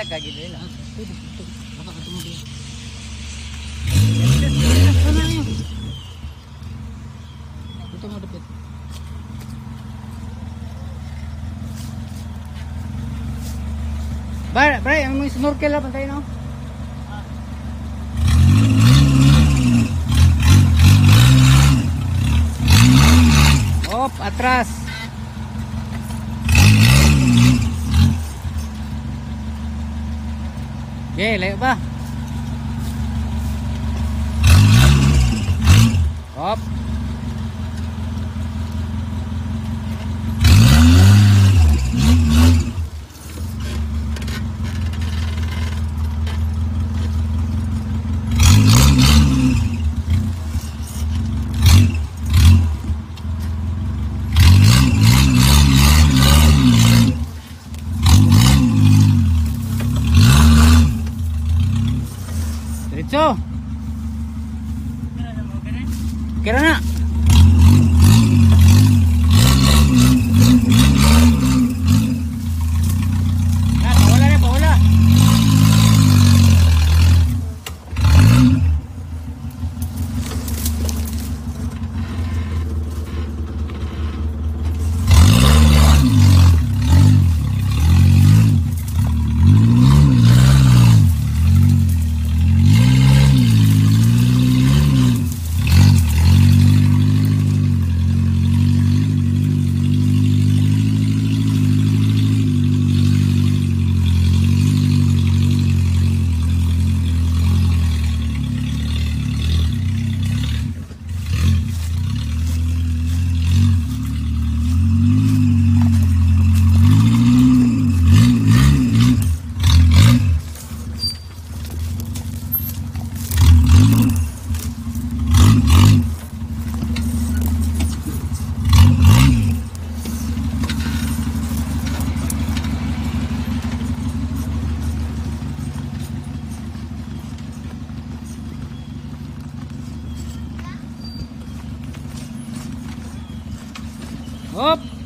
Kita ka gid na. Baka ka bar, ang mga snorkel lang tayo no? Op, atras. Okey, layak apa? Hop. Diretso. Kira na. Na, Hop.